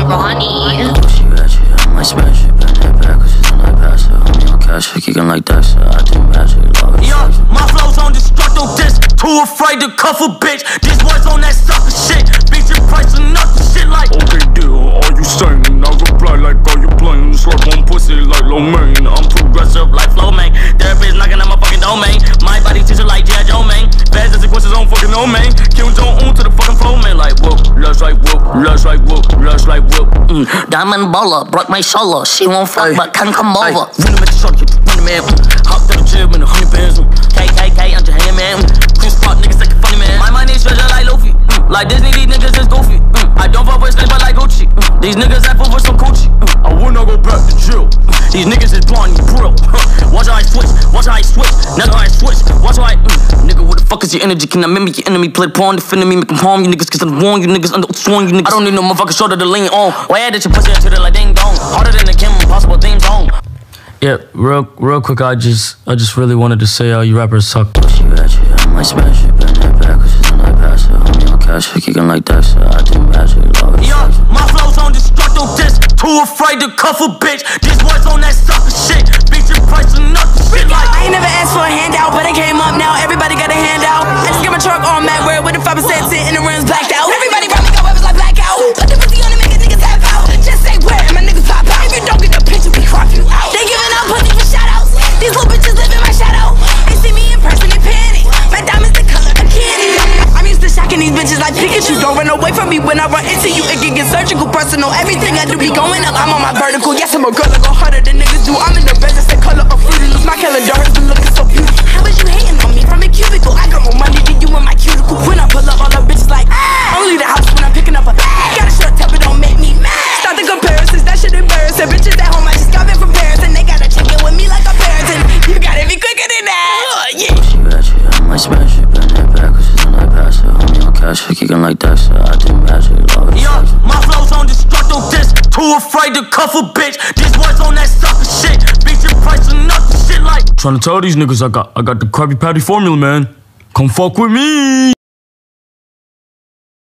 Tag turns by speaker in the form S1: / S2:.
S1: to Ronnie.
S2: She ratchet, I might smash it, bend that back, cause she's my pastor. pass. I'm on cash, kicking like Dexter. I do magic. Love
S3: Yo, my flow's on destructo disc, too afraid to cuff a bitch. This was on that sucker shit, bitch, your price enough shit like.
S4: Okay, deal, Are you saying, I reply like, are you playing? Slurp on pussy like Lomain. I'm
S3: progressive like Flowmain. Therapist knocking on my fucking domain. My body teacher like G.I. Joe, man. Bad consequences on fucking no man. Kim Jong-un to the fucking flow, man. Like, whoa let's like whoop, let's like whoop, let's like whoop. Mm. Diamond baller, broke my shoulder. She won't fuck, but can come over. Run him at the shot, the man. Mm. Hop to the gym in a hundred bands. Mm. KKK, I'm just hanging man. Mm. Chris Park niggas like a funny man. My money treasure like Luffy. Mm. Like Disney, these niggas is goofy. Mm. I don't fuck with snakes, but like Gucci. Mm. These niggas have food for some coochie. Mm. I will not go back to jail. These niggas is blind, you bro. Watch how I switch, watch how I switch. Now I switch, watch how I. Mm. Is your energy? Can I mimic your enemy? Play pawn, defend me, make them harm you niggas. Cause I'm warn you niggas, under sworn you niggas. I don't need no motherfucking shoulder to lean on. Why add that your pussy into the like ding dong? Harder than the Kim Possible theme song.
S5: Yeah, real, real quick. I just, I just really wanted to say, uh, you rappers suck.
S2: Push you at you, I might smash it, bend that back, cause it's a night pass it. Homie on cash, kicking like that shit. I do magic, love it.
S3: Yeah, my flow's on destructo disc. Too afraid to cuff a bitch. This boy's on that sucker shit. Beat your price enough shit like.
S6: I ain't never asked for a handout, but it came up now. Everybody 100% sitting and blacked out. Everybody around me got weapons like blackout. Put the 50 on the make niggas tap out. Just say where my niggas pop out. If you don't get the picture, we crop you out. They giving out pussy for shadows. These little bitches live in my shadow. They see me in person and panic. My diamonds the color of candy. I'm used to shocking these bitches like Pikachu. Don't run away from me when I run into you. It can get surgical, personal. Everything I do be going up. I'm on my vertical. Yes, I'm a girl. I go harder than niggas do. I'm in the business. The color of fruit. My calendar has been looking so beautiful.
S2: Smash it, bend that back, cause it's a night pass it. Homie on cash, kicking like that shit. I do magic, love it.
S3: Yeah, my flow's on destructo disc. Too afraid to cuff a bitch. This boy's on that sucker shit. Beat your price enough shit like.
S4: Trying to tell these niggas I got, I got the Krabby Patty formula, man. Come fuck with me.